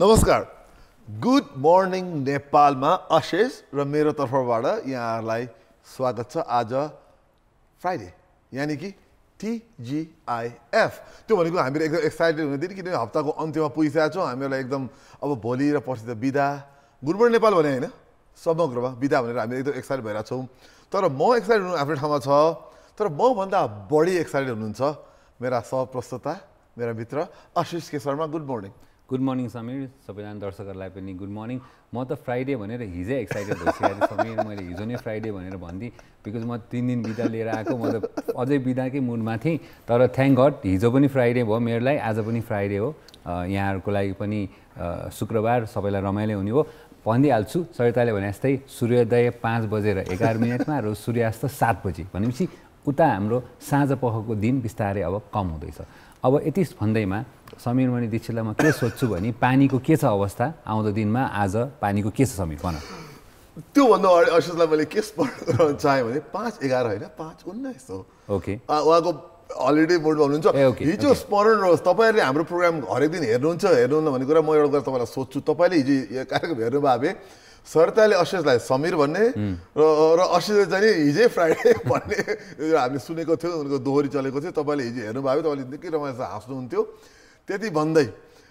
नमस्कार। Good morning नेपालमा अशेष र मेरो तर्फबाट यहाँहरूलाई स्वागत छ आज फ्राइडे यानि कि टिजिआइएफ त्यो भनेको हामीहरू एकदम एक्साइटेड हुने दिन किनभने हप्ताको अन्त्यमा पुगिसकेका छौँ। हामीहरूलाई एकदम अब भोलि र पर्सि त बिदा। मर्निङ नेपाल भने होइन? समग्रमा बिदा भनेर हामी एकदम एक्साइटेड भइरहेको छौँ। तर म एक्साइटेड हुनु आफ्नो ठाउँमा छ। तर मभन्दा बढी एक्साइटेड हुनुहुन्छ मेरा सहप्रस्तुता मेरा मित्र Ashish K Sharma good morning good morning Sameer. सबैजना दर्शकहरूलाई पनि गुड मर्निङ म त फ्राइडे भनेर हिजै एक्साइटेड भइसकेको समीर मैले हिजो नै फ्राइडे भनेर भनिदिएँ बिकज म तिन दिन बिदा लिएर आएको म त अझै बिदाकै मुडमा थिएँ। तर थ्याङ्क गड हिजो पनि फ्राइडे भयो मेरो लागि आज पनि फ्राइडे हो। यहाँहरूको लागि पनि शुक्रबार। सबैलाई रमाइलो हुने हो। भनिदिइहाल्छु सरिताले भने जस्तै सूर्योदय पाँच बजेर एघार मिनटमा र सूर्यास्त सात बजी। भनेपछि उता हाम्रो साँझ पखको दिन बिस्तारै अब कम हुँदैछ। अब यति भन्दैमा समीरमणि दीक्षितलाई म के सोध्छु भने पानीको के छ अवस्था आउँदो दिनमा आज पानीको के छ समीर भन। त्योभन्दा अगाडि अशोकलाई मैले के स्मरण चाहेँ भने पाँच एघार होइन पाँच उन्नाइस हो। ओके। उहाँको हलिडे मोडमा हुनुहुन्छ। हिजो स्मरण रहोस् तपाईँहरूले हाम्रो प्रोग्राम हरेक दिन हेर्नुहुन्छ हेर्नुहुन्न भन्ने कुरा म एउटा कुरा तपाईँलाई सोध्छु। तपाईँले हिजो यो कार्यक्रम हेर्नु भए सरताले अशेषलाई समीर भन्ने र र अशेषले चाहिँ हिजै फ्राइडे भन्ने हामीले सुनेको थियो उनको दोहोरी चलेको थियो। तपाईँले हिजो हेर्नु भयो तपाईँले निकै रमाइलो हाँस्नुहुन्थ्यो। त्यति भन्दै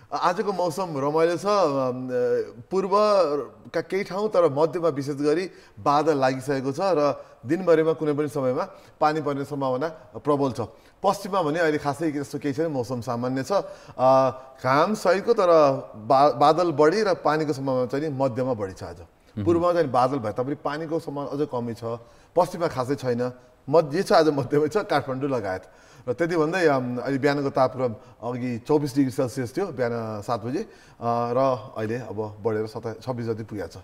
आजको मौसम रमाइलो छ। पूर्वका केही ठाउँ तर मध्यमा विशेष गरी बादल लागिसकेको छ र दिनभरिमा कुनै पनि समयमा पानी पर्ने सम्भावना प्रबल छ। पश्चिममा भने अहिले खासै त्यस्तो केही छैन मौसम सामान्य छ। घाम सहितको तर बा बादल बढी र पानीको सम्भावना चाहिँ मध्यमा बढी छ आज। पूर्वमा चाहिँ बादल भए तापनि पानीको सम्भावना अझ कमी छ। पश्चिममा खासै छैन। मध्य छ आज मध्यमै छ। काठमाडौँ लगायत। र त्यति भन्दै अहिले बिहानको तापक्रम अघि चौबिस डिग्री सेल्सियस थियो बिहान सात बजे। र अहिले अब बढेर सता छब्बिस जति पुगेको छ।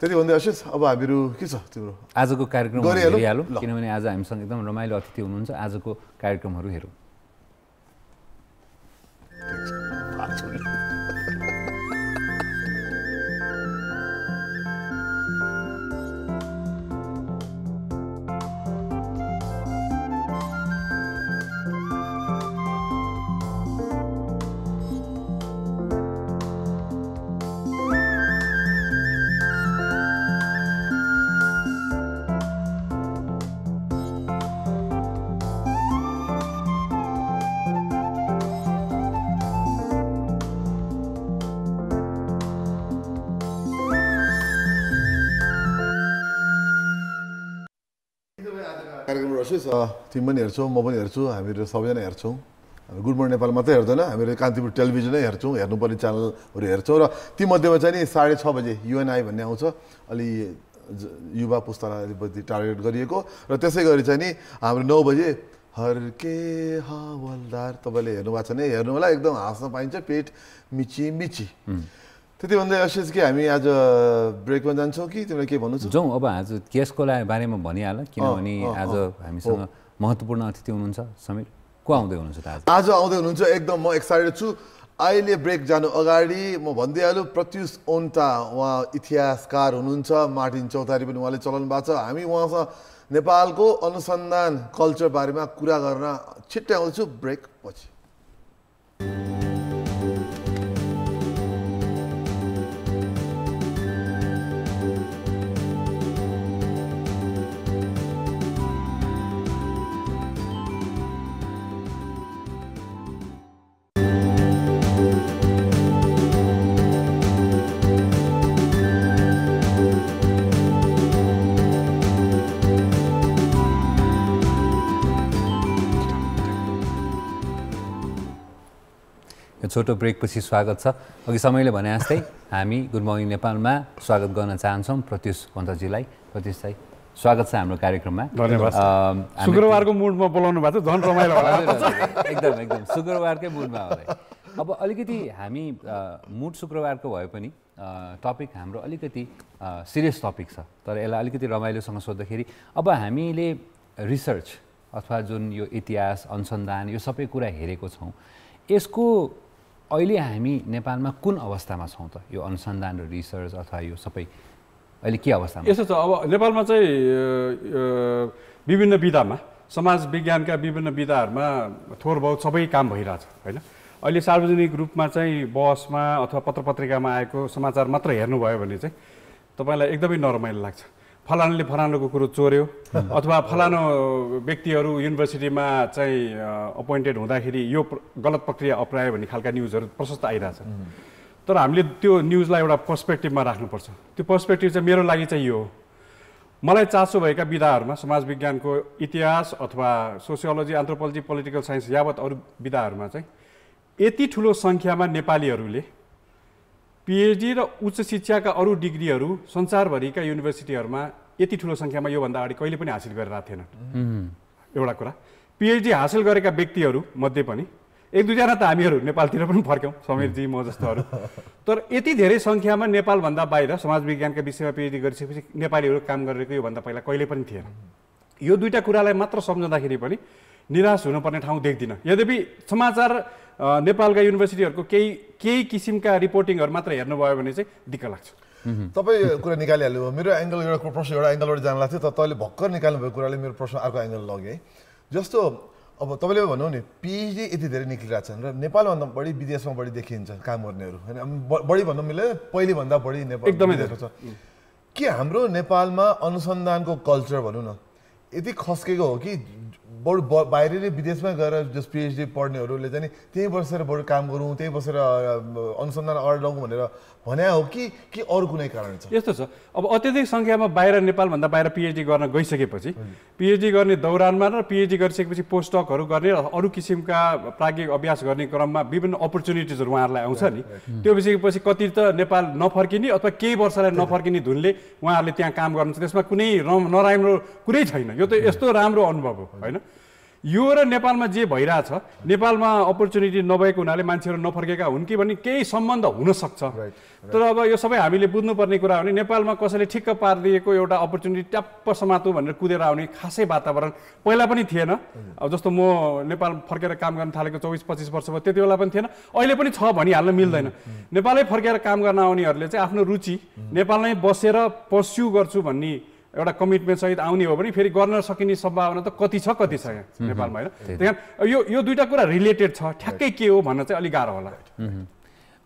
त्यति भन्दै अशिष अब हामीहरू के छ तिम्रो? आजको कार्यक्रम? हेरिहालौँ। किनभने आज हामीसँग एकदम रमाइलो अतिथि हुनुहुन्छ। आजको कार्यक्रमहरू हेरौँ। कार्यक्रम रसिस तिमी पनि हेर्छौ म पनि हेर्छु हामीहरू सबैजना हेर्छौँ। हामी गुड मर्निङ नेपाल मात्रै हेर्दैन हामीहरू कान्तिपुर टेलिभिजनै हेर्छौँ हेर्नुपर्ने च्यानलहरू हेर्छौँ र तीमध्येमा चाहिँ नि साढे छ बजे युएनआई भन्ने आउँछ अलि युवा पुस्तालाई टार्गेट गरिएको। र त्यसै गरी चाहिँ नि हाम्रो नौ बजे हर के हवलदार तपाईँले हेर्नु भएको छ भने हेर्नु होला एकदम हाँस्न पाइन्छ पेट मिची मिची त्यति भन्दै अशिष कि हामी आज ब्रेकमा जान्छौँ कि तिमीलाई के भन्नु जाउँ अब आज ला- बारेमा भनिहाल किनभने आज हामीसँग महत्त्वपूर्ण अतिथि हुनुहुन्छ समीर। को आउँदै हुनुहुन्छ आज? आज आउँदै हुनुहुन्छ एकदम म एक्साइटेड छु। अहिले ब्रेक जानु अगाडि म भनिदिइहालेँ प्रत्युष ओन्टा उहाँ इतिहासकार हुनुहुन्छ मार्टिन चौतारी पनि उहाँले चलाउनु भएको छ। हामी उहाँसँग नेपालको अनुसन्धान कल्चर बारेमा कुरा गर्न छिट्टै आउँछु ब्रेक पछि यो छोटो ब्रेकपछि स्वागत छ। अघि समयले भने जस्तै हामी गुड मर्निङ नेपालमा स्वागत गर्न चाहन्छौँ। प्रत्युष पन्तजीलाई। प्रत्युषलाई स्वागत छ हाम्रो कार्यक्रममा। धन्यवाद। शुक्रबारको मुडमा बोलाउनु भएको थियो झन् रमाइलो एकदम एकदम। शुक्रबारकै मुडमा होला अब अलिकति हामी मुड शुक्रबारको भए पनि टपिक हाम्रो अलिकति सिरियस टपिक छ। तर यसलाई अलिकति रमाइलोसँग सोद्धाखेरि अब हामीले रिसर्च अथवा जुन यो इतिहास अनुसन्धान यो सबै कुरा हेरेको छौँ। यसको अहिले हामी नेपालमा कुन अवस्थामा छौँ त? यो अनुसन्धान र रिसर्च अथवा यो सबै अहिले के अवस्थामा? यस्तो छ अब नेपालमा चाहिँ विभिन्न विधामा समाज विज्ञानका विभिन्न विधाहरूमा थोर बहुत सबै काम भइरहेछ होइन? अहिले सार्वजनिक रूपमा चाहिँ बसमा अथवा पत्र पत्रिकामा आएको समाचार मात्र हेर्नुभयो भने चाहिँ तपाईँलाई एकदमै नरमाइलो लाग्छ। फलानाले फलानुको कुरो चोर्यो अथवा फलानु व्यक्तिहरू युनिभर्सिटीमा चाहिँ अपोइन्टेड हुँदाखेरि यो प्र- गलत प्रक्रिया अप्नायो भन्ने खालका न्युजहरू प्रशस्त आइरहेछ। तर हामीले त्यो न्युजलाई एउटा पर्सपेक्टिभमा राख्नुपर्छ। त्यो पर्सपेक्टिभ चाहिँ मेरो लागि चाहिँ यो हो। मलाई चासो भएका विधाहरूमा समाज विज्ञानको इतिहास अथवा सोसियोलोजी एन्थ्रोपोलोजी पोलिटिकल साइन्स यावत अरू विधाहरूमा चाहिँ यति ठुलो सङ्ख्यामा नेपालीहरूले पिएचडी र उच्च शिक्षाका अरू डिग्रीहरू संसारभरिका युनिभर्सिटीहरूमा यति ठुलो सङ्ख्यामा योभन्दा अगाडि कहिले पनि हासिल गरेर आएको थिएनन् एउटा कुरा। पिएचडी हासिल गरेका व्यक्तिहरू मध्ये पनि एक दुईजना त हामीहरू नेपालतिर पनि फर्क्यौँ समीरजी म जस्तोहरू तर यति धेरै सङ्ख्यामा नेपालभन्दा बाहिर समाज विज्ञानका विषयमा पिएचडी गरिसकेपछि नेपालीहरू काम गरेको योभन्दा पहिला कहिले पनि थिएन। यो दुईवटा कुरालाई मात्र सम्झँदाखेरि पनि निराश हुनुपर्ने ठाउँ देख्दिनँ। यद्यपि समाचार नेपालका युनिभर्सिटीहरूको केही केही किसिमका रिपोर्टिङहरू मात्र हेर्नुभयो भने चाहिँ दिक्क लाग्छ। तपाईँ कुरा निकालिहाल्नु भयो मेरो एङ्गल एउटा प्रश्न एउटा एङ्गलबाट जान लाग्थ्यो। तर तपाईँले भर्खर निकाल्नु भएको कुराले मेरो प्रश्न अर्को एङ्गल लग्यो है। जस्तो अब तपाईँले भन्नु नि पिएचडी यति धेरै निक्लिरहेको छन् र नेपालभन्दा बढी विदेशमा बढी देखिन्छ काम गर्नेहरू। होइन बढी भन्नु मिल्यो पहिलेभन्दा बढी नेपाल एकदमै विदेशमा छ। के हाम्रो नेपालमा अनुसन्धानको कल्चर भनौँ न यति खस्केको हो कि बरु बाहिर नै विदेशमै गएर जस पिएचडी पढ्नेहरूले चाहिँ नि त्यहीँ बसेर बरु काम गरौँ त्यहीँ बसेर अनुसन्धान अगाडि लगाउँ भनेर भने हो कि कि अरू कुनै कारण छ? यस्तो छ। अब अत्यधिक सङ्ख्यामा बाहिर नेपालभन्दा बाहिर पिएचडी गर्न गइसकेपछि पिएचडी गर्ने दौरानमा र पिएचडी गरिसकेपछि पोस्टडकहरू गर्ने अरू किसिमका प्राज्ञिक अभ्यास गर्ने क्रममा विभिन्न अपर्च्युनिटिजहरू उहाँहरूलाई आउँछ नि। त्यो विषयपछि कति त नेपाल नफर्किने अथवा केही वर्षलाई नफर्किने धुनले उहाँहरूले त्यहाँ काम गर्नुहुन्छ। त्यसमा कुनै नराम्रो कुरै छैन। यो त यस्तो राम्रो अनुभव हो होइन? यो र नेपालमा जे भइरहेछ नेपालमा अपर्च्युनिटी नभएको हुनाले मान्छेहरू नफर्केका हुन् कि भन्ने केही सम्बन्ध हुनसक्छ। तर अब यो सबै हामीले बुझ्नुपर्ने कुरा हो भने नेपालमा कसैले ठिक्क पारिदिएको एउटा अपर्च्युनिटी ट्याप्प समातु भनेर कुदेर आउने खासै वातावरण पहिला पनि थिएन। अब जस्तो म नेपाल फर्केर काम गर्न थालेको चौबिस पच्चिस वर्ष भयो त्यति बेला पनि थिएन। अहिले पनि छ भनिहाल्न मिल्दैन। नेपालै फर्केर काम गर्न आउनेहरूले चाहिँ आफ्नो रुचि नेपालमै बसेर पर्स्यु गर्छु भन्ने एउटा कमिटमेन्ट सहित आउने हो भने फेरि गर्न सकिने सम्भावना त कति छ कति छ यहाँ नेपालमा होइन? त्यही कारण यो यो दुइटा कुरा रिलेटेड छ। ठ्याक्कै के हो भन्न चाहिँ अलिक गाह्रो होला।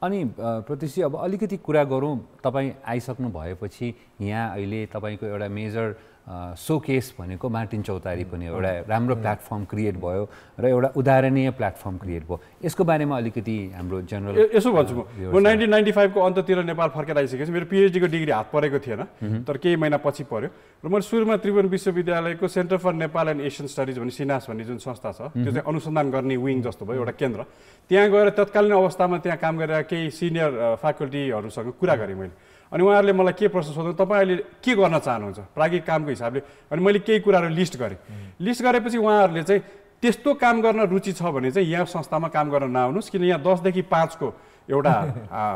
अनि अ, प्रत्युषी अब अलिकति कुरा गरौँ। तपाईँ आइसक्नु भएपछि यहाँ अहिले तपाईँको एउटा मेजर सोकेस भनेको मार्टिन चौतारी पनि। एउटा राम्रो प्लेटफर्म क्रिएट भयो र एउटा उदाहरणीय प्लेटफर्म क्रिएट भयो। यसको बारेमा अलिकति हाम्रो जेनरल यसो भन्छु म। नाइन्टिन नाइन्टी फाइभको अन्त्यतिर नेपाल फर्केर आइसकेपछि मेरो पिएचडीको डिग्री हात परेको थिएन तर केही महिना पछि पर्यो। र मैले सुरुमा त्रिभुवन विश्वविद्यालयको centre for Nepal and Asian studies भन्ने सिनास भन्ने जुन संस्था छ त्यो चाहिँ अनुसन्धान गर्ने विङ जस्तो भयो एउटा केन्द्र। त्यहाँ गएर तत्कालीन अवस्थामा त्यहाँ काम गरेर केही सिनियर फ्याकल्टीहरूसँग कुरा गरेँ मैले। अनि उहाँहरूले मलाई के प्रश्न सोध्नु तपाईँ अहिले के गर्न चाहनुहुन्छ? प्राज्ञिक कामको हिसाबले। अनि मैले केही कुराहरू लिस्ट गरेँ। लिस्ट गरेपछि उहाँहरूले चाहिँ त्यस्तो काम गर्न रुचि छ भने चाहिँ यहाँ संस्थामा काम गर्न नआउनुहोस् किन यहाँ दसदेखि पाँचको एउटा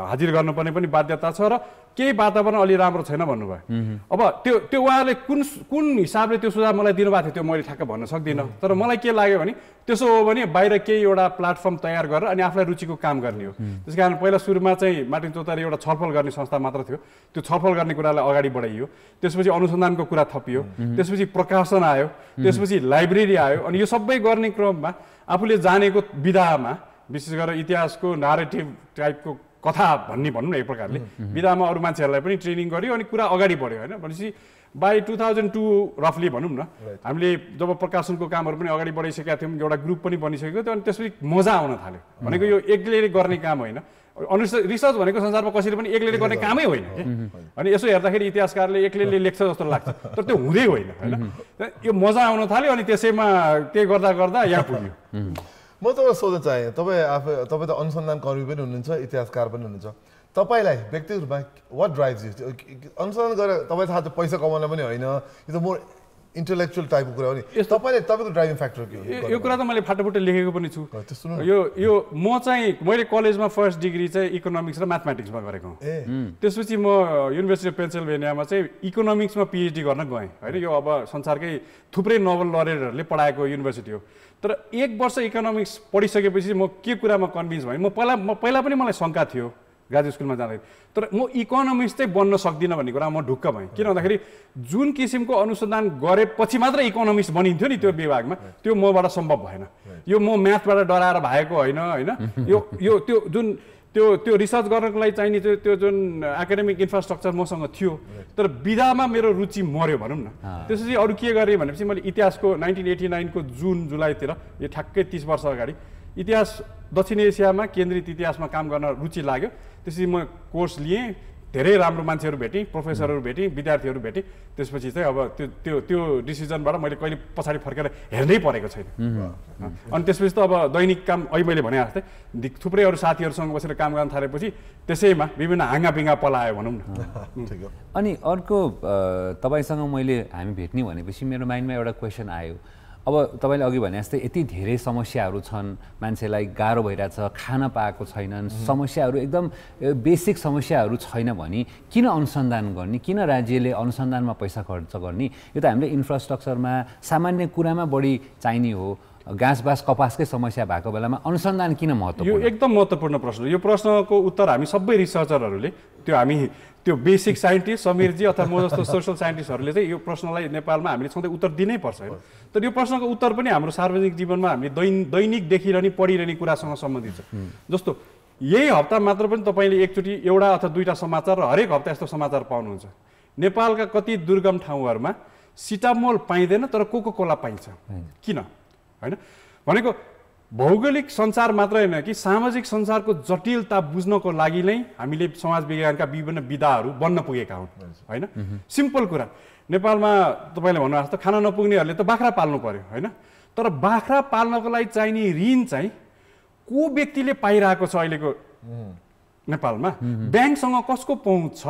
हाजिर गर्नुपर्ने पनि बाध्यता छ र केही वातावरण अलि राम्रो छैन भन्नुभयो। अब त्यो त्यो उहाँहरूले कुन कुन हिसाबले त्यो सुझाव मलाई दिनुभएको थियो त्यो मैले ठ्याक्क भन्न सक्दिनँ। तर मलाई के लाग्यो भने त्यसो हो भने बाहिर केही एउटा प्लेटफर्म तयार गरेर अनि आफूलाई रुचिको काम गर्ने हो। त्यस कारण पहिला सुरुमा चाहिँ मार्टिन चौतारी एउटा छलफल गर्ने संस्था मात्र थियो। त्यो छलफल गर्ने कुरालाई अगाडि बढाइयो। त्यसपछि अनुसन्धानको कुरा थपियो। त्यसपछि प्रकाशन आयो। त्यसपछि लाइब्रेरी आयो। अनि यो सबै गर्ने क्रममा आफूले जानेको विधामा विशेष गरेर इतिहासको नारेटिभ टाइपको कथा भन्ने भनौँ न एक प्रकारले। विधामा अरू मान्छेहरूलाई पनि ट्रेनिङ गर्यो अनि कुरा अगाडि बढ्यो होइन। भनेपछि बाई टु थाउजन्ड टू रफली भनौँ न हामीले जब प्रकाशनको कामहरू पनि अगाडि बढाइसकेका थियौँ एउटा ग्रुप पनि बनिसकेको थियो अनि त्यसपछि मजा आउन थाल्यो। भनेको यो एक्लै गर्ने काम होइन। अनुस रिसर्च भनेको संसारमा कसैले पनि एक्लै गर्ने कामै होइन। के अनि यसो हेर्दाखेरि इतिहासकारले एक्लैले लेख्छ जस्तो लाग्छ। तर त्यो हुँदै होइन होइन। यो मजा आउन थाल्यो अनि त्यसैमा त्यही गर्दा गर्दा यहाँ पुग्यो। म तपाईँलाई सोध्न चाहेँ तपाईँ आफै तपाईँ त अनुसन्धान कर्मी पनि हुनुहुन्छ इतिहासकार पनि हुनुहुन्छ। तपाईँलाई व्यक्तिगत रूपमा वाट ड्राइभ्स यु अनुसन्धान गरेर तपाईँ थाहा छ पैसा कमाउन पनि होइन यो त मोर इन्टेलेक्चुअल टाइपको कुरा हो नि। तपाईँले तपाईँको ड्राइभिङ फ्याक्टर के हो? यो- कुरा त मैले फाटोफुटो लेखेको पनि छु। यो यो म चाहिँ मैले कलेजमा फर्स्ट डिग्री चाहिँ इकोनोमिक्स र म्याथमेटिक्समा गरेको। त्यसपछि म युनिभर्सिटी अफ पेन्सिल्भेनियामा चाहिँ इकोनोमिक्समा पिएचडी गर्न गएँ। होइन यो अब संसारकै थुप्रै नोबल लरेटहरूले पढाएको युनिभर्सिटी हो। तर एक वर्ष इकोनोमिक्स पढिसकेपछि म के कुरामा कन्भिन्स भएँ? म पहिला म पहिला पनि मलाई शङ्का थियो ग्रेजुएट स्कुलमा जाँदाखेरि तर म इकोनोमिस्ट चाहिँ बन्न सक्दिनँ भन्ने कुरा म ढुक्क भएँ। किन भन्दाखेरि जुन किसिमको अनुसन्धान गरेपछि मात्र इकोनोमिस्ट बनिन्थ्यो नि त्यो विभागमा त्यो मबाट सम्भव भएन। यो म म्याथबाट डराएर भएको होइन होइन। यो यो त्यो जुन त्यो त्यो रिसर्च गर्नको लागि चाहिने त्यो त्यो जुन एकाडेमिक इन्फ्रास्ट्रक्चर मसँग थियो तर विधामा मेरो रुचि मऱ्यो भनौँ न। त्यसपछि अरू के गरेँ भनेपछि मैले इतिहासको नाइन्टिन एटी नाइनको जुन जुलाईतिर यो ठ्याक्कै तिस वर्ष अगाडि इतिहास दक्षिण एसियामा केन्द्रित इतिहासमा काम गर्न रुचि लाग्यो। त्यसपछि म कोर्स लिएँ धेरै राम्रो मान्छेहरू भेटेँ प्रोफेसरहरू भेटेँ विद्यार्थीहरू भेटेँ। त्यसपछि चाहिँ अब त्यो त्यो त्यो डिसिजनबाट मैले कहिले पछाडि फर्केर हेर्नै परेको छैन। अनि त्यसपछि त अब दैनिक काम अहिले मैले भने जस्तै थुप्रै अरू साथीहरूसँग बसेर काम गर्न थालेपछि त्यसैमा विभिन्न हाँगापिङ्गा पलायो भनौँ न। ठिक हो। अनि अर्को तपाईँसँग मैले हामी भेट्ने भनेपछि मेरो माइन्डमा एउटा क्वेसन आयो। अब तपाईँले अघि भने जस्तै यति धेरै समस्याहरू छन् मान्छेलाई गाह्रो भइरहेछ खान पाएको छैनन् समस्याहरू एकदम बेसिक समस्याहरू छैन भने किन अनुसन्धान गर्ने किन राज्यले अनुसन्धानमा पैसा खर्च गर्ने? यो त हामीले इन्फ्रास्ट्रक्चरमा सामान्य कुरामा बढी चाहिने हो। घाँस बाँस कपासकै समस्या भएको बेलामा अनुसन्धान किन यो महत्त्वपूर्ण एकदम महत्त्वपूर्ण प्रश्न हो। यो प्रश्नको उत्तर हामी सबै रिसर्चरहरूले त्यो हामी त्यो बेसिक साइन्टिस्ट समीरजी अथवा म जस्तो सोसल साइन्टिस्टहरूले चाहिँ यो प्रश्नलाई नेपालमा हामीले सधैँ उत्तर दिनै पर्छ होइन। तर यो प्रश्नको उत्तर पनि हाम्रो सार्वजनिक जीवनमा हामीले दैन दैनिक देखिरहने पढिरहने कुरासँग सम्बन्धित छ। जस्तो यही हप्ता मात्र पनि तपाईँले एकचोटि एउटा अथवा दुईवटा समाचार र हरेक हप्ता यस्तो समाचार पाउनुहुन्छ। नेपालका कति दुर्गम ठाउँहरूमा सिटामोल पाइँदैन तर कोको कोला पाइन्छ किन? होइन? भनेको भौगोलिक संसार मात्र होइन कि सामाजिक संसारको जटिलता बुझ्नको लागि नै हामीले समाज विज्ञानका विभिन्न विधाहरू बन्न पुगेका हुन् होइन? सिम्पल कुरा। नेपालमा तपाईँले भन्नु जस्तो खाना नपुग्नेहरूले त बाख्रा पाल्नु पर्यो होइन? तर बाख्रा पाल्नको लागि चाहिने ऋण चाहिँ को व्यक्तिले पाइरहेको छ अहिलेको नेपालमा? ब्याङ्कसँग कसको पहुँच छ?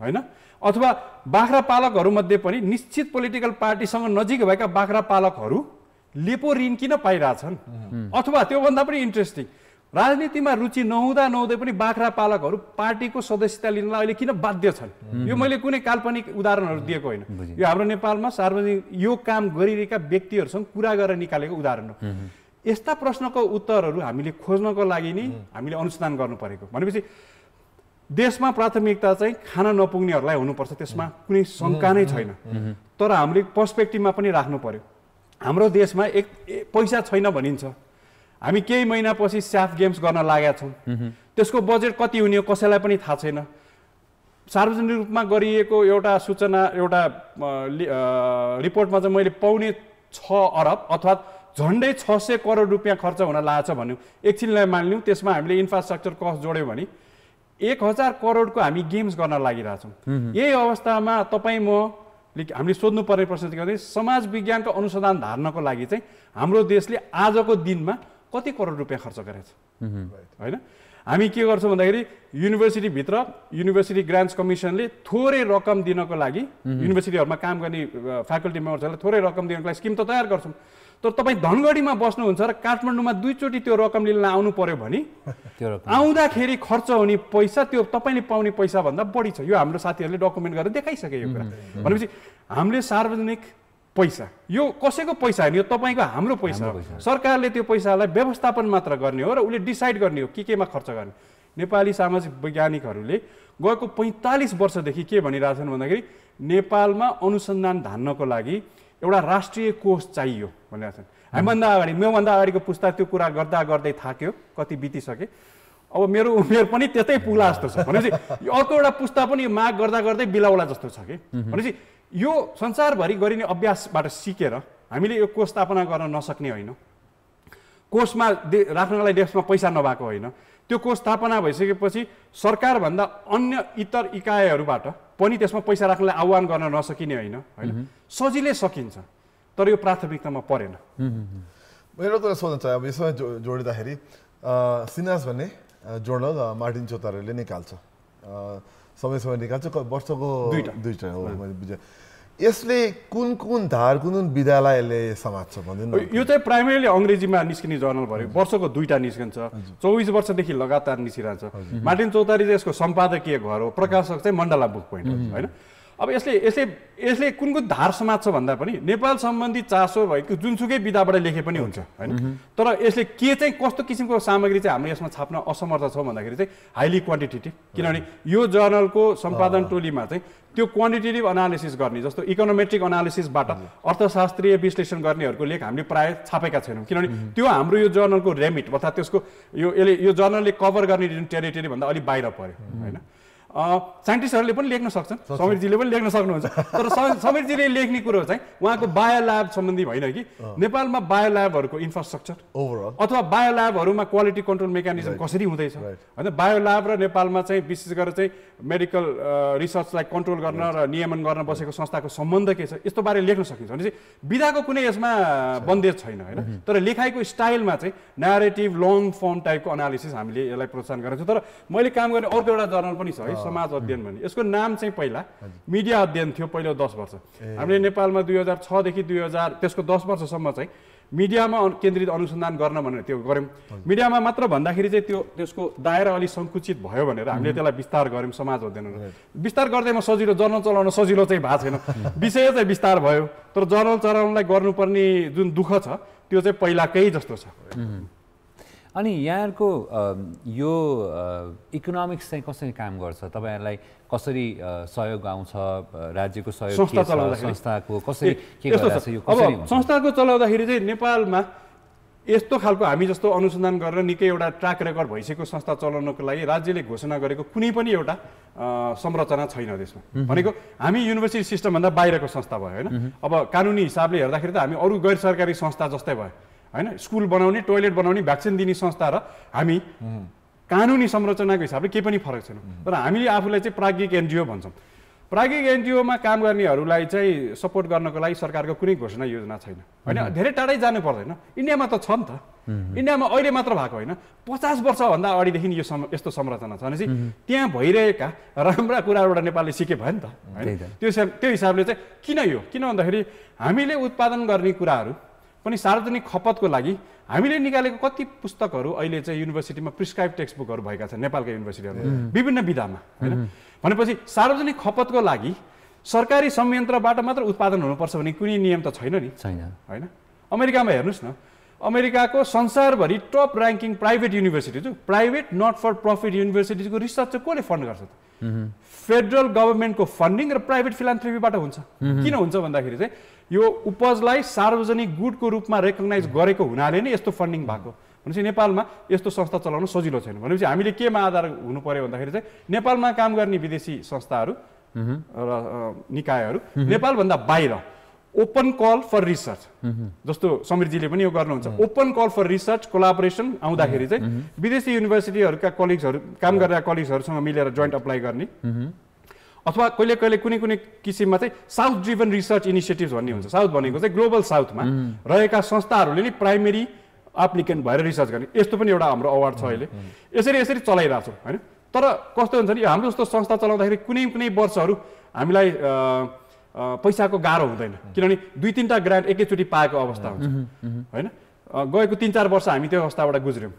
होइन? अथवा बाख्रा पालकहरूमध्ये पनि निश्चित पोलिटिकल पार्टीसँग नजिक भएका बाख्रा पालकहरूले पो ऋण किन पाइरहेछन्? अथवा त्योभन्दा पनि इन्ट्रेस्टिङ राजनीतिमा रुचि नहुँदा नहुँदै पनि बाख्रा पालकहरू पार्टीको सदस्यता लिनलाई अहिले किन बाध्य छन्? यो मैले कुनै काल्पनिक उदाहरणहरू दिएको होइन। यो हाम्रो नेपालमा सार्वजनिक यो काम गरिरहेका व्यक्तिहरूसँग कुरा गरेर निकालेको उदाहरण हो। यस्ता प्रश्नको उत्तरहरू हामीले खोज्नको लागि नै हामीले अनुसन्धान गर्नु परेको। भनेपछि देशमा प्राथमिकता चाहिँ खान नपुग्नेहरूलाई हुनुपर्छ त्यसमा कुनै शङ्का नै छैन। तर हामीले पर्सपेक्टिभमा पनि राख्नु पर्यो। हाम्रो देशमा एक पैसा छैन भनिन्छ। हामी केही महिनापछि स्याफ गेम्स गर्न लागेका छौँ। त्यसको बजेट कति हुने हो कसैलाई पनि थाहा छैन। सार्वजनिक रूपमा गरिएको एउटा सूचना एउटा रिपोर्टमा चाहिँ मैले पाउने छ अरब अथवा झन्डै छ सय करोड रुपियाँ खर्च हुन लागेछ भन्यो। एकछिनलाई मानिलिउँ त्यसमा हामीले इन्फ्रास्ट्रक्चर कस्ट जोड्यौँ भने एक हजार करोडको हामी गेम्स गर्न लागिरहेछौँ। यही अवस्थामा तपाईँ म हामीले सोध्नुपर्ने प्रश्न चाहिँ के भने समाज विज्ञानको अनुसन्धान धार्नको लागि चाहिँ हाम्रो देशले आजको दिनमा कति करोड रुपियाँ खर्च गरेछ होइन? हामी के गर्छौँ भन्दाखेरि युनिभर्सिटीभित्र युनिभर्सिटी ग्रान्ट्स कमिसनले थोरै रकम दिनको लागि युनिभर्सिटीहरूमा काम गर्ने फ्याकल्टी मेम्बर्सहरूलाई थोरै रकम दिनको लागि स्किम त तयार गर्छौँ। तर तपाईँ धनगढीमा बस्नुहुन्छ र काठमाडौँमा दुईचोटि त्यो रकम लिन आउनु पर्यो भने आउँदाखेरि खर्च हुने पैसा त्यो तपाईँले पाउने पैसा भन्दा बढी छ। यो हाम्रो साथीहरूले डकुमेन्ट गरेर देखाइसके यो कुरा। भनेपछि हामीले सार्वजनिक पैसा। यो कसैको पैसा होइन? यो तपाईँको हाम्रो पैसा हो। सरकारले त्यो पैसालाई व्यवस्थापन मात्र गर्ने हो र उसले डिसाइड गर्ने हो के केमा खर्च गर्ने। नेपाली सामाजिक वैज्ञानिकहरूले गएको पैँतालिस वर्षदेखि के भनिरहेछन् भन्दाखेरि नेपालमा अनुसन्धान धान्नको लागि एउटा राष्ट्रिय कोष चाहियो भनेर छन् हामीभन्दा अगाडि मभन्दा अगाडिको पुस्ता त्यो कुरा गर्दा गर्दै थाक्यो कति बितिसके। अब मेरो उमेर पनि त्यतै पुग्ला जस्तो छ। भनेपछि यो अर्को एउटा पुस्ता पनि यो माग गर्दा गर्दै बिलाउला जस्तो छ कि। भनेपछि यो संसारभरि गरिने अभ्यासबाट सिकेर हामीले यो कोष स्थापना गर्न नसक्ने होइन। कोषमा दे राख्नलाई देशमा पैसा नभएको होइन। त्यो कोष स्थापना भइसकेपछि सरकारभन्दा अन्य इतर इकाइहरूबाट पनि त्यसमा पैसा राख्नलाई आह्वान गर्न नसकिने होइन होइन। सजिलै सकिन्छ तर यो प्राथमिकतामा परेन। मेरो कुरा सोध्न चाहे अब यसमा जो जोडिँदाखेरि सिनास भन्ने जर्नल मार्टिन चोतारेले निकाल्छ अ, समय समय निकाल्छ वर्षको दुईटा। दुईटा हो मैले बुझेँ यसले कुन कुन धार कुन कुन विधालाई यसले समात्छ भनिदिनु न यो चाहिँ प्राइमेरीली अङ्ग्रेजीमा निस्किने जर्नल भयो वर्षको दुईटा निस्कन्छ चौबिस वर्षदेखि लगातार निस्किरहन्छ मार्टिन चौतारी चाहिँ यसको सम्पादकीय घर हो प्रकाशक चाहिँ मण्डला बुक पोइन्ट होइन अब यसले यसले यसले कुन कुन धार समात्छ भन्दा पनि नेपाल सम्बन्धी चासो भएको जुनसुकै विधाबाट लेखे पनि हुन्छ होइन? तर यसले के चाहिँ कस्तो किसिमको सामग्री चाहिँ हामीले यसमा छाप्न असमर्थ छौँ भन्दाखेरि चाहिँ हाइली क्वान्टिटेटिभ। किनभने यो जर्नलको सम्पादन टोलीमा चाहिँ त्यो क्वान्टिटेटिभ अनालिसिस गर्ने जस्तो इकोनोमेट्रिक अनालिसिसबाट अर्थशास्त्रीय विश्लेषण गर्नेहरूको लेख हामीले प्रायः छापेका छैनौँ। किनभने त्यो हाम्रो यो जर्नलको रेमिट अर्थात् त्यसको यो यसले यो जर्नलले कभर गर्ने जुन टेरिटरी भन्दा अलिक बाहिर पऱ्यो होइन? साइन्टिस्टहरूले पनि लेख्न सक्छन् समीरजीले पनि लेख्न सक्नुहुन्छ। तर समीरजीले लेख्ने कुरो चाहिँ उहाँको बायो ल्याब सम्बन्धी होइन कि। नेपालमा बायो ल्याबहरूको इन्फ्रास्ट्रक्चर ओभरअल अथवा बायो ल्याबहरूमा क्वालिटी कन्ट्रोल मेकानिजम कसरी हुँदैछ। होइन बायो ल्याब र नेपालमा चाहिँ विशेष गरेर चाहिँ मेडिकल रिसर्चलाई कन्ट्रोल गर्न र नियमन गर्न बसेको संस्थाको सम्बन्ध के छ यस्तो बारे लेख्न सकिन्छ। भने चाहिँ विधाको कुनै यसमा बन्देज छैन होइन। तर लेखाइको स्टाइलमा चाहिँ न्यारेटिभ लङ फर्म टाइपको अनालिसिस हामीले यसलाई प्रोत्साहन गरेको छौँ। तर मैले काम गर्ने अर्को एउटा जर्नल पनि छ है समाज अध्ययन भन्ने। यसको नाम चाहिँ पहिला मिडिया अध्ययन थियो पहिलो दस वर्ष। हामीले नेपालमा दुई हजार छदेखि दुई हजार त्यसको दस वर्षसम्म चाहिँ मिडियामा केन्द्रित अनुसन्धान गर्न भनेर त्यो गऱ्यौँ। मिडियामा मात्र भन्दाखेरि चाहिँ त्यो त्यसको दायरा अलिक सङ्कुचित भयो भनेर हामीले त्यसलाई विस्तार गऱ्यौँ समाज अध्ययन विस्तार गर्दैमा सजिलो जर्नल चलाउन सजिलो चाहिँ भएको छैन। विषय चाहिँ विस्तार भयो। तर जर्नल चलाउनलाई गर्नुपर्ने जुन दुःख छ त्यो चाहिँ पहिलाकै जस्तो छ। अनि यहाँहरूको यो इकोनोमिक्स चाहिँ कसरी काम गर्छ? तपाईँहरूलाई कसरी सहयोग आउँछ? राज्यको सहयोग। संस्थाको कसरी के अब संस्थाको चलाउँदाखेरि चाहिँ नेपालमा यस्तो खालको हामी जस्तो अनुसन्धान गरेर निकै एउटा ट्र्याक रेकर्ड भइसकेको संस्था चलाउनको लागि राज्यले घोषणा गरेको कुनै पनि एउटा संरचना छैन त्यसमा। भनेको हामी युनिभर्सिटी सिस्टमभन्दा बाहिरको संस्था भयो होइन? अब कानुनी हिसाबले हेर्दाखेरि त हामी अरू गैर सरकारी संस्था जस्तै भयो। होइन? स्कुल बनाउने टोइलेट बनाउने भ्याक्सिन दिने संस्था र हामी कानुनी संरचनाको हिसाबले केही पनि फरक छैन। तर हामीले आफूलाई चाहिँ प्राज्ञिक एनजिओ भन्छौँ। प्राज्ञिक एनजिओमा काम गर्नेहरूलाई चाहिँ सपोर्ट गर्नको लागि सरकारको कुनै घोषणा योजना छैन। होइन? धेरै टाढै जानु पर्दैन। इन्डियामा त छ नि त। इन्डियामा अहिले मात्र भएको होइन। पचास वर्षभन्दा अगाडिदेखि यो सम यस्तो संरचना छ भनेपछि त्यहाँ भइरहेका राम्रा कुराबाट नेपालले सिके भयो नि त। होइन। त्यो हिसाब त्यो हिसाबले चाहिँ किन यो? किन भन्दाखेरि हामीले उत्पादन गर्ने कुराहरू पनि सार्वजनिक खपतको लागि हामीले निकालेको कति पुस्तकहरू अहिले चाहिँ युनिभर्सिटीमा प्रिस्क्राइब टेक्स्ट बुकहरू भएका छन् नेपालका युनिभर्सिटीहरू विभिन्न विधामा होइन? भनेपछि सार्वजनिक खपतको लागि सरकारी संयन्त्रबाट मात्र उत्पादन हुनुपर्छ भन्ने कुनै नियम त छैन नि। छैन। होइन? अमेरिकामा हेर्नुहोस् न अमेरिकाको संसारभरि टप ऱ्याङ्किङ प्राइभेट युनिभर्सिटी जो प्राइभेट नट फर प्रफिट युनिभर्सिटीको रिसर्च चाहिँ कसले फन्ड गर्छ त? फेडरल गभर्मेन्टको फन्डिङ र प्राइभेट फिलान्थ्रोपीबाट हुन्छ। किन हुन्छ भन्दाखेरि चाहिँ यो उपजलाई सार्वजनिक गुडको रूपमा रेकगनाइज गरेको हुनाले नै यस्तो फन्डिङ भएको। भनेपछि नेपालमा यस्तो संस्था चलाउन सजिलो छैन। भनेपछि हामीले केमा आधार हुनु पर्यो भन्दाखेरि चाहिँ नेपालमा काम गर्ने विदेशी संस्थाहरू र निकायहरू नेपालभन्दा बाहिर ओपन कल फर रिसर्च जस्तो समीरजीले पनि यो गर्नुहुन्छ। Open call for research collaboration आउँदाखेरि चाहिँ विदेशी युनिभर्सिटीहरूका कलिग्सहरू काम गरेका कलिग्सहरूसँग मिलेर जोइन्ट अप्लाई गर्ने। अथवा कहिले कहिले कुनै कुनै किसिममा चाहिँ साउथ ड्रिभन रिसर्च इनिसिएटिभ भन्ने हुन्छ। साउथ भनेको चाहिँ ग्लोबल साउथमा रहेका संस्थाहरूले नै प्राइमेरी एप्लिकेन्ट भएर रिसर्च गर्ने। यस्तो पनि एउटा हाम्रो अवार्ड छ अहिले। यसरी यसरी चलाइरहेको छौँ होइन? तर कस्तो हुन्छ नि यो हाम्रो जस्तो संस्था चलाउँदाखेरि कुनै कुनै वर्षहरू हामीलाई पैसाको गाह्रो हुँदैन। किनभने दुई तिनवटा ग्रान्ट एकैचोटि पाएको अवस्था हुन्छ होइन? गएको तिन चार वर्ष हामी त्यो अवस्थाबाट गुज्र्यौँ।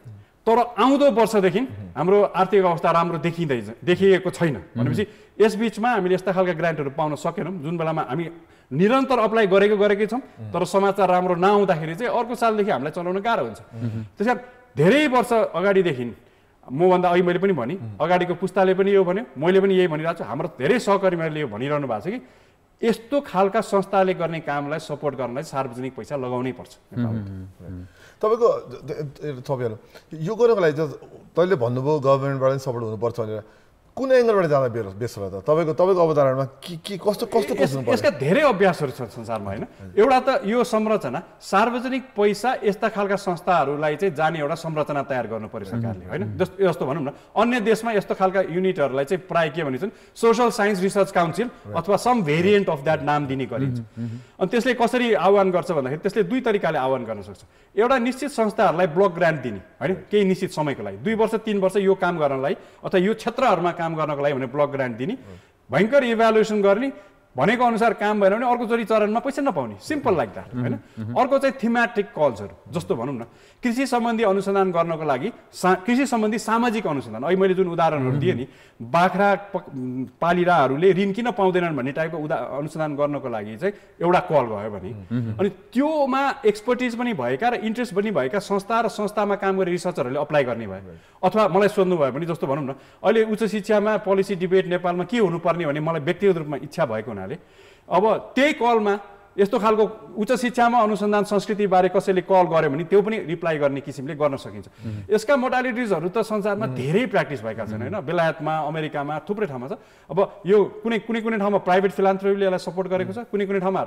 तर आउँदो वर्षदेखि हाम्रो आर्थिक अवस्था राम्रो देखिँदै देखिएको छैन। भनेपछि यस बिचमा हामीले यस्ता खालका ग्रान्टहरू पाउन सकेनौँ जुन बेलामा हामी निरन्तर अप्लाई गरेको गरेकै छौँ। तर समाचार राम्रो नआउँदाखेरि चाहिँ अर्को सालदेखि हामीलाई चलाउन गाह्रो हुन्छ। त्यस कारण धेरै वर्ष अगाडिदेखि मभन्दा अघि मैले पनि भने अगाडिको पुस्ताले पनि यो भन्यो मैले पनि यही भनिरहेको छु हाम्रो धेरै सहकर्मीहरूले यो भनिरहनु भएको छ कि यस्तो खालका संस्थाले गर्ने कामलाई सपोर्ट गर्नलाई सार्वजनिक पैसा लगाउनै पर्छ। तपाईँको तपाईँहरू यो गर्नको लागि चाहिँ तैँले भन्नुभयो गभर्मेन्टबाट पनि सपोर्ट हुनुपर्छ भनेर। कुन एङ्गलबाट जाँदा बेस होला त। तपाईँको तपाईँको अवधारणामा के के कस्तो कस्तो यसका धेरै अभ्यासहरू छन् संसारमा होइन? एउटा त यो संरचना सार्वजनिक पैसा यस्ता खालका संस्थाहरूलाई चाहिँ जाने एउटा संरचना तयार गर्नु पर्यो सरकारले होइन? जस्तो जस्तो भनौँ न। अन्य देशमा यस्तो खालका युनिटहरूलाई चाहिँ प्राय के भनिन्छन्? सोसल साइन्स रिसर्च काउन्सिल अथवा सम भेरिएन्ट अफ द्याट नाम दिने गरिन्छ। अनि त्यसले कसरी आह्वान गर्छ भन्दाखेरि त्यसले दुई तरिकाले आह्वान गर्न सक्छ। एउटा निश्चित संस्थाहरूलाई ब्लक ग्रान्ट दिने होइन? केही निश्चित समयको लागि। दुई वर्ष तिन वर्ष यो काम गर्नलाई अथवा यो क्षेत्रहरूमा काम गर्नको लागि भने ब्लक ग्रान्ट दिने। भयङ्कर इभ्यालुएसन गर्ने। भनेको अनुसार काम भएन भने अर्कोचोटि चरणमा पैसा नपाउने। सिम्पल लाइक द्याट होइन? अर्को चाहिँ थिमेटिक कल्सहरू जस्तो भनौँ न। कृषि सम्बन्धी अनुसन्धान गर्नको लागि सा कृषि सम्बन्धी सामाजिक अनुसन्धान। अहिले मैले जुन उदाहरणहरू दिएँ नि बाख्रा पालिराहरूले ऋण किन पाउँदैनन् भन्ने टाइपको उदा अनुसन्धान गर्नको लागि चाहिँ एउटा कल गयो भने। अनि त्योमा एक्सपर्टिज पनि भएका र इन्ट्रेस्ट पनि भएका संस्था र संस्थामा काम गर्ने रिसर्चरहरूले अप्लाई गर्ने भयो। अथवा मलाई सोध्नु भयो भने जस्तो भनौँ न अहिले उच्च शिक्षामा पोलिसी डिबेट नेपालमा के हुनुपर्ने भने मलाई व्यक्तिगत रूपमा इच्छा भएको हुनाले अब त्यही कलमा यस्तो खालको उच्च शिक्षामा अनुसन्धान संस्कृतिबारे कसैले कल गर्यो भने त्यो पनि रिप्लाई गर्ने किसिमले गर्न सकिन्छ। यसका मोडालिटिजहरू त संसारमा धेरै प्र्याक्टिस भएका छन् होइन? बेलायतमा अमेरिकामा थुप्रै ठाउँमा छ। अब यो कुनै कुनै कुनै ठाउँमा प्राइभेट फिलान्थ्रोपीले यसलाई सपोर्ट गरेको छ? कुनै कुनै ठाउँमा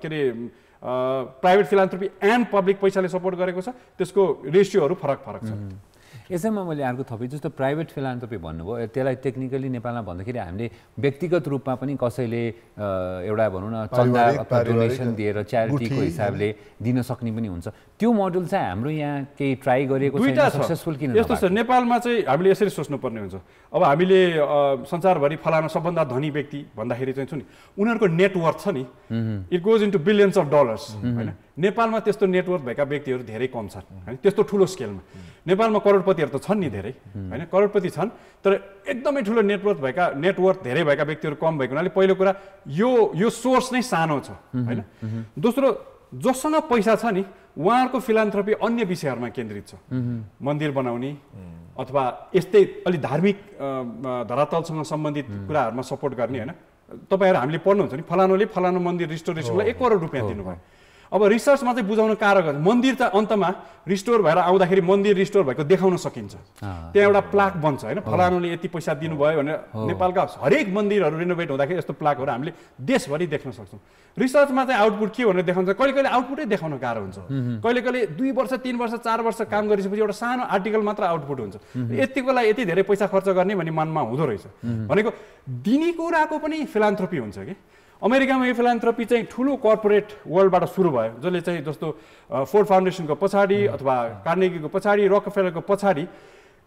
के अरे प्राइभेट फिलान्थ्रोपी एन्ड पब्लिक पैसाले सपोर्ट गरेको छ? त्यसको रेसियोहरू फरक फरक छ यसैमा मैले अर्को थपेँ जस्तो प्राइभेट फिलान्थ्रोपी भन्नुभयो त्यसलाई टेक्निकली नेपालमा भन्दाखेरि हामीले व्यक्तिगत रूपमा पनि कसैले एउटा भनौँ न चन्दा अथवा डोनेसन दिएर च्यारिटीको हिसाबले दिन सक्ने पनि हुन्छ। त्यो मोडल चाहिँ हाम्रो यहाँ केही ट्राई गरिएको छ। सक्सेसफुल किन यस्तो छ? नेपालमा चाहिँ हामीले यसरी सोच्नुपर्ने हुन्छ। अब हामीले संसारभरि फलाना सबभन्दा धनी व्यक्ति भन्दाखेरि चाहिँ छु नि उनीहरूको नेटवर्थ छ नि it goes into billions of dollars होइन? नेपालमा त्यस्तो नेटवर्थ भएका व्यक्तिहरू धेरै कम छन् होइन? त्यस्तो ठुलो स्केलमा नेपालमा करोडपतिहरू त छन् नि धेरै होइन? करोडपति छन् तर एकदमै ठुलो नेटवर्थ भएका नेटवर्थ धेरै भएका व्यक्तिहरू कम भएको हुनाले पहिलो कुरा यो यो सोर्स नै सानो छ होइन? दोस्रो जससँग पैसा छ नि उहाँहरूको फिलान्थ्रोपी अन्य विषयहरूमा केन्द्रित छ। मन्दिर बनाउने अथवा यस्तै अलिक धार्मिक धरातलसँग सम्बन्धित कुराहरूमा सपोर्ट गर्ने होइन? तपाईँहरू हामीले पढ्नुहुन्छ नि फलानुले फलानु मन्दिर रिस्टोरेसनलाई एक करोड रुपियाँ दिनुभयो। अब रिसर्चमा चाहिँ बुझाउन कारक मन्दिर त अन्तमा रिस्टोर भएर आउँदाखेरि मन्दिर रिस्टोर भएको देखाउन सकिन्छ। त्यहाँ एउटा प्लाक बन्छ होइन? फलानुले यति पैसा दिनुभयो भनेर नेपालका हरेक मन्दिरहरू रिनोभेट हुँदाखेरि यस्तो प्लाकहरू हामीले देशभरि देख्न सक्छौँ। रिसर्चमा चाहिँ आउटपुट के भनेर देखाउँछ? कहिले कहिले आउटपुटै देखाउन गाह्रो हुन्छ। कहिले कहिले दुई वर्ष तिन वर्ष चार वर्ष काम गरिसकेपछि एउटा सानो आर्टिकल मात्र आउटपुट हुन्छ। यतिको लागि यति धेरै पैसा खर्च गर्ने भन्ने मनमा हुँदो रहेछ। भनेको दिने कुराको पनि फिलान्थ्रोपी हुन्छ कि? अमेरिकामा यो फिलान्थ्रोपी चाहिँ ठुलो कर्पोरेट वर्ल्डबाट सुरु भयो जसले चाहिँ जस्तो फोर्ड फाउन्डेसनको पछाडि अथवा कार्नेगीको पछाडि रकफेलरको पछाडि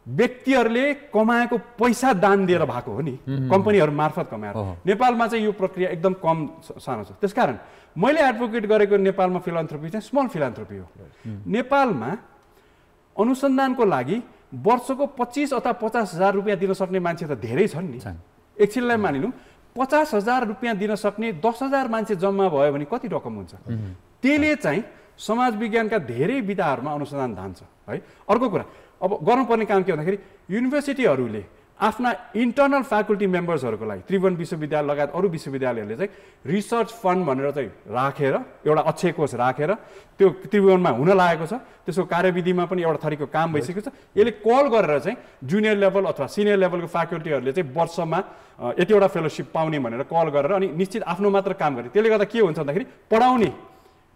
व्यक्तिहरूले कमाएको पैसा दान दिएर भएको हो नि। कम्पनीहरू मार्फत कमाएर। नेपालमा चाहिँ यो प्रक्रिया एकदम कम सानो छ। त्यसकारण मैले एडभोकेट गरेको नेपालमा फिलान्थ्रोपी चाहिँ स्मल फिलान्थ्रोपी हो। नेपालमा अनुसन्धानको लागि वर्षको पच्चिस अथवा पचास हजार रुपियाँ दिन सक्ने मान्छे त धेरै छन् नि। एकछिनलाई मानिलिउँ पचास हजार रुपियाँ दिन सक्ने दस हजार मान्छे जम्मा भयो भने कति रकम हुन्छ? त्यसले चाहिँ समाज विज्ञानका धेरै विधाहरूमा अनुसन्धान धान्छ है? अर्को कुरा अब गर्नुपर्ने काम के भन्दाखेरि युनिभर्सिटीहरूले आफ्ना इन्टर्नल फ्याकल्टी मेम्बर्सहरूको लागि त्रिभुवन विश्वविद्यालय लगायत अरू विश्वविद्यालयहरूले चाहिँ रिसर्च फन्ड भनेर चाहिँ राखेर एउटा अक्षय कोष राखेर त्यो त्रिभुवनमा हुन लागेको छ। त्यसको कार्यविधिमा पनि एउटा थरीको काम भइसकेको छ। यसले कल गरेर चाहिँ जुनियर लेभल अथवा सिनियर लेभलको फ्याकल्टीहरूले चाहिँ वर्षमा यतिवटा फेलोसिप पाउने भनेर कल गरेर अनि निश्चित आफ्नो मात्र काम गर्ने त्यसले गर्दा के हुन्छ भन्दाखेरि पढाउने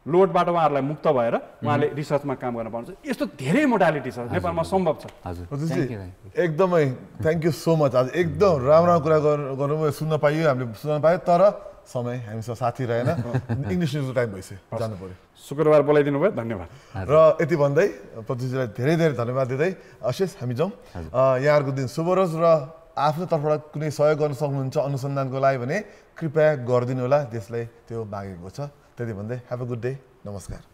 लोडबाट उहाँहरूलाई मुक्त भएर उहाँले रिसर्चमा काम गर्न पाउँछ यस्तो धेरै मोडालिटी छ। नेपालमा सम्भव छ। हजुर. एकदमै थ्याङ्क यू सो मच आज एकदम राम्रो राम्रो कुरा गर्नु गर्नुभयो। सुन्न पाइयो हामीले सुन्न पायो तर समय हामीसँग साथी रहेन। इङ्ग्लिस न्युजको टाइम भइसक्यो। जानु पर्यो। शुक्रबार बोलाइदिनु भयो। धन्यवाद। र यति भन्दै प्रतिजीलाई धेरै धेरै धन्यवाद दिँदै अशेष हामी जाउँ यहाँहरूको दिन शुभ रहोस् र आफ्नो तर्फबाट कुनै सहयोग गर्न सक्नुहुन्छ अनुसन्धानको लागि भने कृपया गरिदिनु होला। देशलाई त्यो मागेको छ। त्यति भन्दै हेभ अ गुड डे नमस्कार